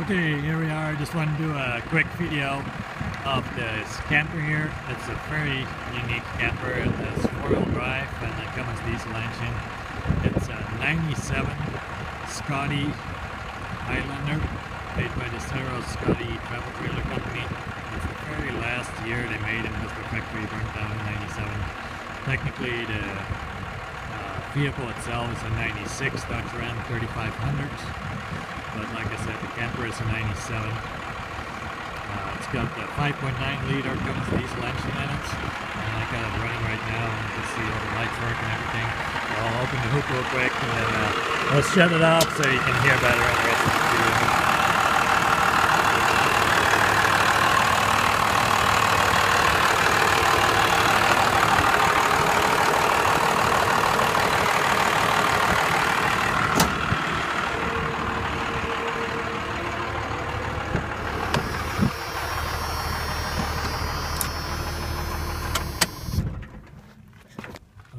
Okay, here we are. I just want to do a quick video of this camper here. It's a very unique camper. It has four-wheel drive and a Cummins diesel engine. It's a 97 Scotty Highlander made by the Serro Scotty Travel Trailer Company. It's the very last year they made it the factory burned down in 97. Technically the vehicle itself is a 96 Dodge Ram 3500 but like I said, the camper is a 97. Uh, it's got the 5.9 liter Cummins diesel engine in it, and I got it running right now, and you can see all the lights work and everything. I'll open the hood real quick, and then uh, let's shut it off so you can hear better on the rest of the video.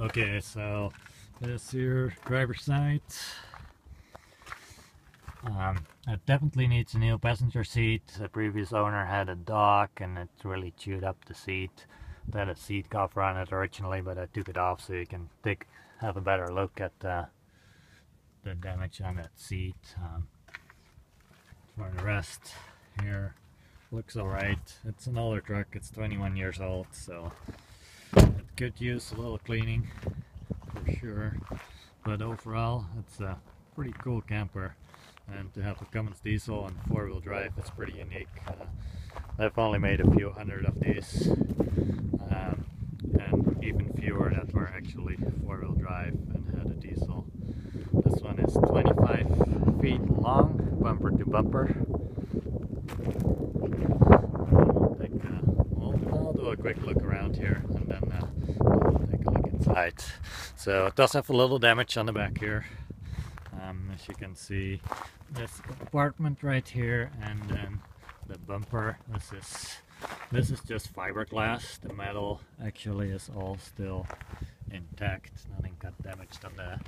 Okay, so this here driver's side. Um, it definitely needs a new passenger seat. The previous owner had a dock and it really chewed up the seat. It had a seat cover on it originally, but I took it off so you can take have a better look at uh, the damage on that seat. Um, for the rest here, looks alright. It's an older truck, it's 21 years old, so could use a little cleaning for sure. But overall, it's a pretty cool camper. And to have a Cummins diesel and four-wheel drive, it's pretty unique. Uh, I've only made a few hundred of these. Um, and even fewer that were actually four-wheel drive and had a diesel. This one is 25 feet long, bumper to bumper. I'll, take a, I'll do a quick look around here and then uh, I'll inside. So it does have a little damage on the back here. Um, as you can see, this compartment right here and then the bumper. This is this is just fiberglass. The metal actually is all still intact. Nothing got damaged on the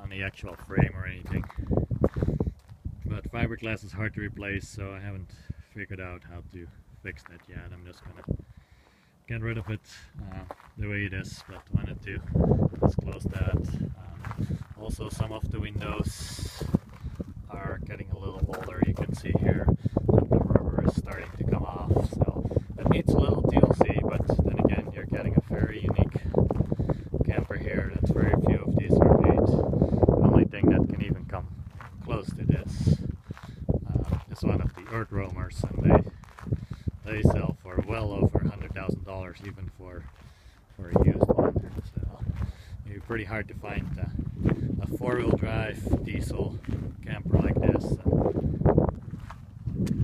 on the actual frame or anything. But fiberglass is hard to replace, so I haven't figured out how to fix that yet. I'm just gonna get rid of it uh, the way it is, but wanted to close that. Um, also, some of the windows are getting a little older. You can see here that the rubber is starting to come off, so it needs a little TLC, but then again, you're getting a very unique camper here. That's very few of these are made. The only thing that can even come close to this uh, is one of the EarthRoamers, and they they sell well over a hundred thousand dollars even for for a used one. So it'd be pretty hard to find a, a four-wheel drive diesel camper like this.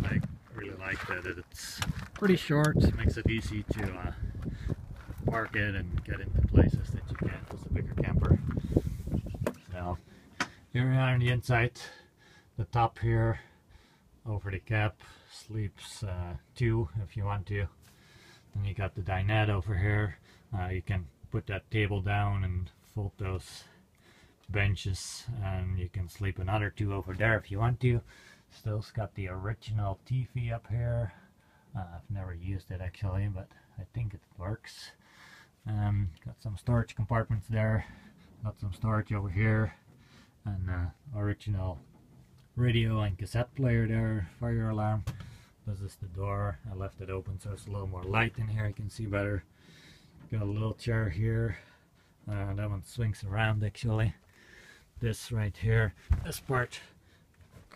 I really like that it's pretty short, makes it easy to uh, park it and get into places that you can't with a bigger camper. So here we are on the inside, the top here over the cap sleeps uh, two if you want to. And you got the dinette over here. Uh, you can put that table down and fold those benches and you can sleep another two over there if you want to. Still's got the original TV up here. Uh, I've never used it actually, but I think it works. Um, got some storage compartments there. Got some storage over here. And uh, original radio and cassette player there, fire alarm. This is the door. I left it open so it's a little more light in here. You can see better. Got a little chair here. Uh, that one swings around actually. This right here, this part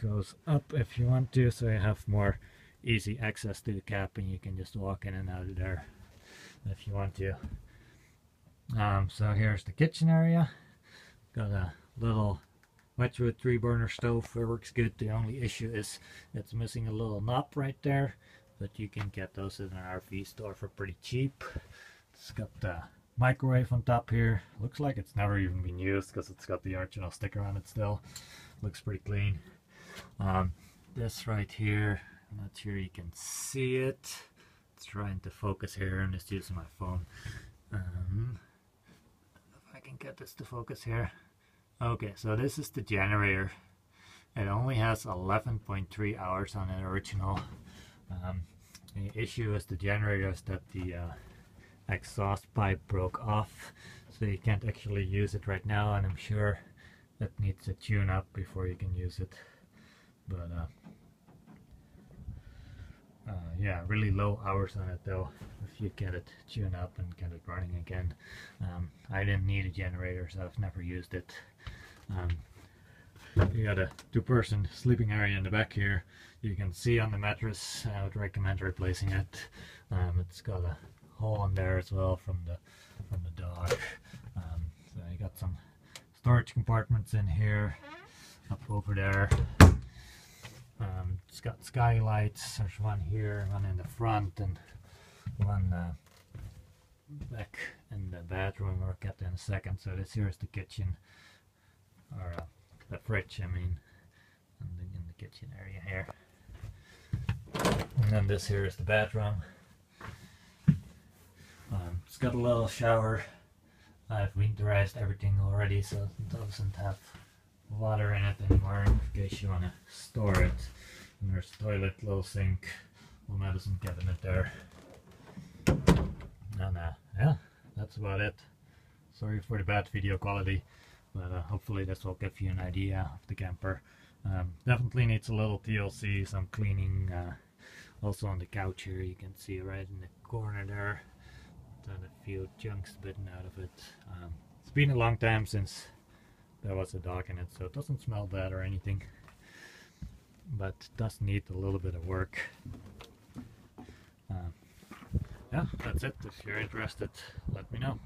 goes up if you want to, so you have more easy access to the cap and you can just walk in and out of there if you want to. Um, so here's the kitchen area. Got a little Wedgewood three burner stove it works good. The only issue is it's missing a little knob right there but you can get those in an RV store for pretty cheap. It's got the microwave on top here. Looks like it's never even been used because it's got the original sticker on it still. Looks pretty clean. Um, this right here I'm not sure you can see it. It's trying to focus here I'm just using my phone. Um, if I can get this to focus here Okay, so this is the generator. It only has 11.3 hours on an original. Um, the issue is the generator is that the uh, exhaust pipe broke off, so you can't actually use it right now, and I'm sure that needs a tune up before you can use it. But uh, uh, yeah, really low hours on it though. If you get it tuned up and get it running again, um, I didn't need a generator, so I've never used it. Um, you got a two-person sleeping area in the back here. You can see on the mattress. I would recommend replacing it. Um, it's got a hole in there as well from the from the dog. Um, so you got some storage compartments in here, up over there. Um, it's got skylights. There's one here, one in the front, and one uh, back in the bedroom. We'll get in a second. So this here is the kitchen, or uh, the fridge, I mean, in the, in the kitchen area here. And then this here is the bedroom. Um, it's got a little shower. I've winterized everything already, so it doesn't have water in it anymore in case you want to store it. And there's a toilet, little sink, little medicine cabinet there. And uh, yeah, that's about it. Sorry for the bad video quality, but uh, hopefully this will give you an idea of the camper. Um, definitely needs a little TLC, some cleaning. Uh, also on the couch here, you can see right in the corner there, done a few chunks bitten out of it. Um, it's been a long time since there was a dog in it, so it doesn't smell bad or anything, but does need a little bit of work. Um, yeah, that's it. If you're interested, let me know.